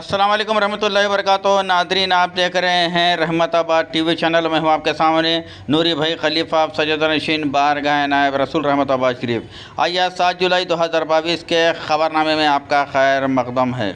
السلام علیکم رحمۃ اللہ وبرکاتہ۔ ناظرین، آپ دیکھ رہے ہیں رحمت آباد ٹی وی چینل۔ میں ہوں آپ کے سامنے نوری بھائی خلیفہ سجد نشین، بارگاہ نائب رسول رحمت آباد شریف۔ آئیہ سات جولائی دو ہزار بائیس کے خبر نامے میں آپ کا خیر مقدم ہے۔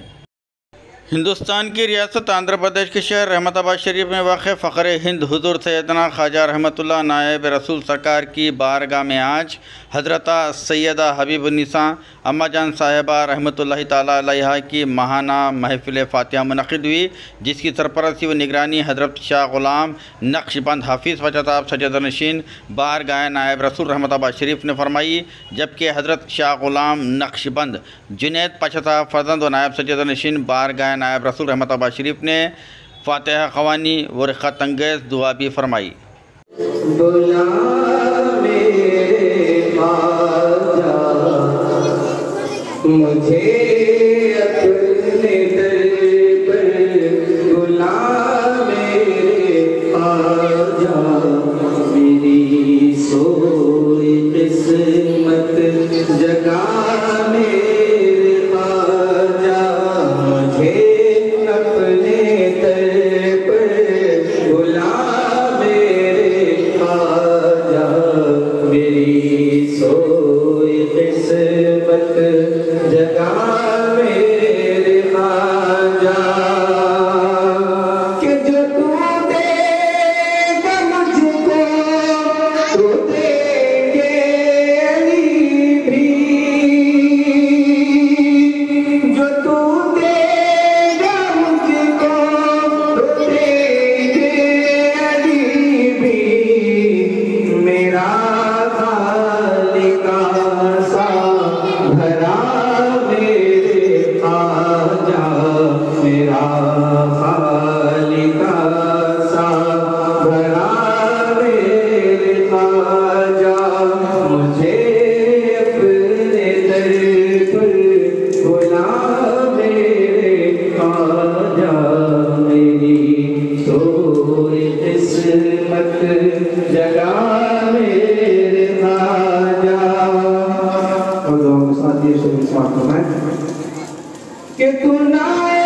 ہندوستان کی ریاست آندھرا پردیش کے شہر رحمت آباد شریف میں واقع فخر ہند حضور سیدنا خواجہ رحمت اللہ نائب رسول سرکار کی بارگاہ میں آج حضرت سیدہ حبیب النساء اما جان صاحبہ رحمت اللہ تعالیٰ علیہ کی ماہانہ محفل فاتحہ منعقد ہوئی، جس کی سرپرستی و نگرانی حضرت شاہ غلام نقش بند حافظ وجتاب سجد نشین بارگاہ نائب رسول رحمت آباد شریف نے فرمائی، جبکہ حضرت شاہ غلام نقش بند، جنید پچھتا فرزند و نائب سجد نشین بارگاہ نائب رسول رحمت آباد شریف نے فاتحہ خوانی و رخت انگیز دعا بھی فرمائی۔ میرے مجھے سے کے ساتھ کہ تو نہ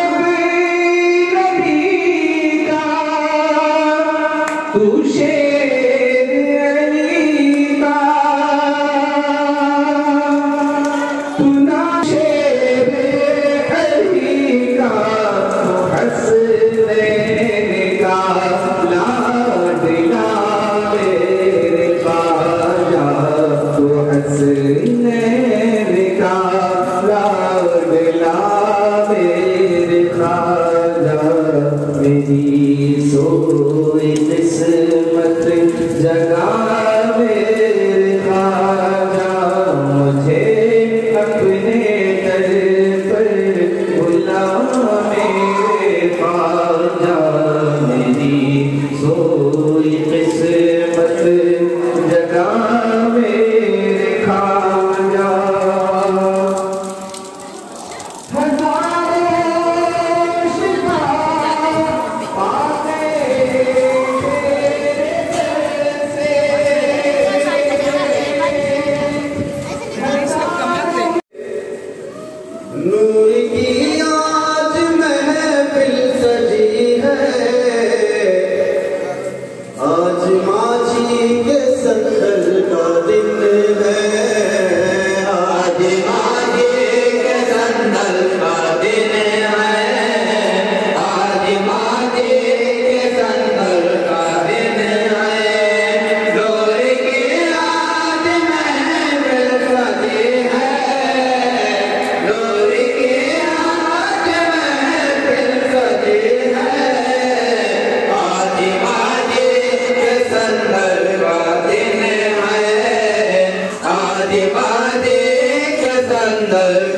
Sunday.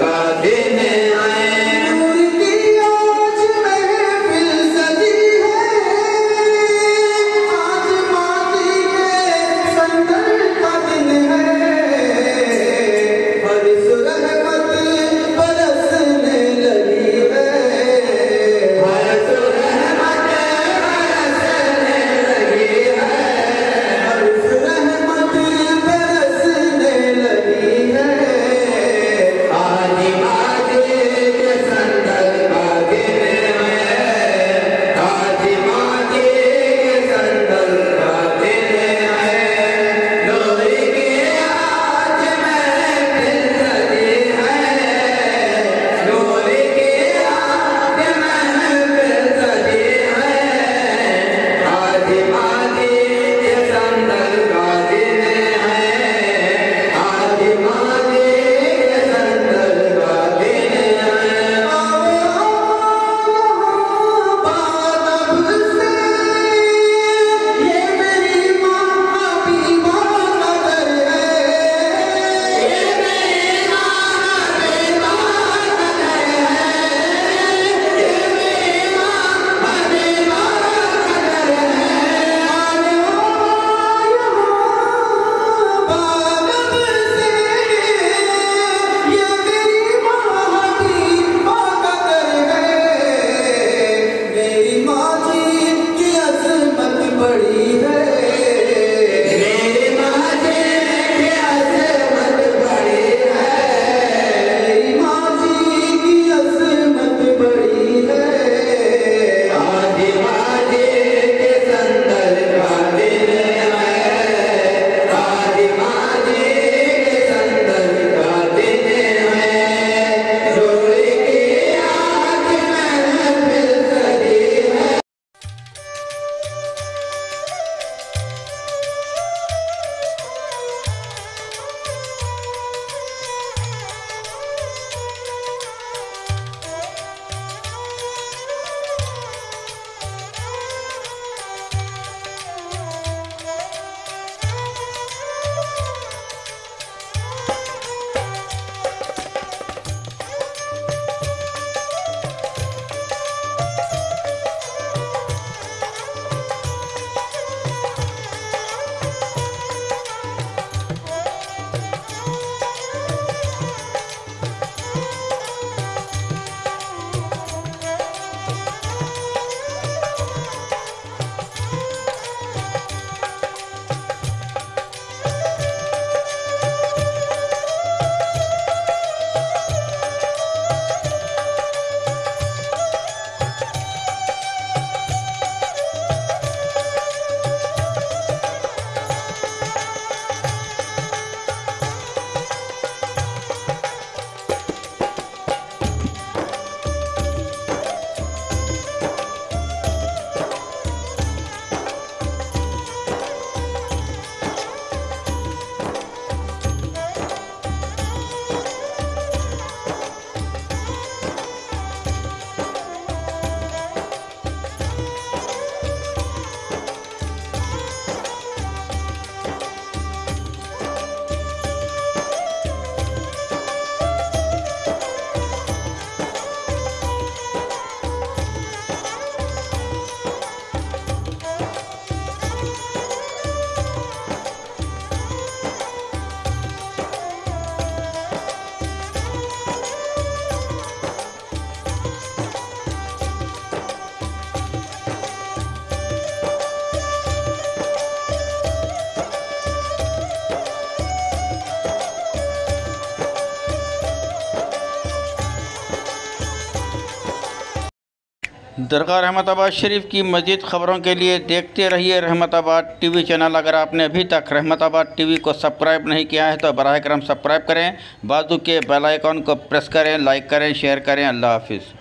درگاہ رحمت آباد شریف کی مزید خبروں کے لیے دیکھتے رہیے رحمت آباد ٹی وی چینل۔ اگر آپ نے ابھی تک رحمت آباد ٹی وی کو سبسکرائب نہیں کیا ہے تو براہ کرم سبسکرائب کریں۔ بازو کے بیل آئیکن کو پریس کریں، لائک کریں، شیئر کریں۔ اللہ حافظ۔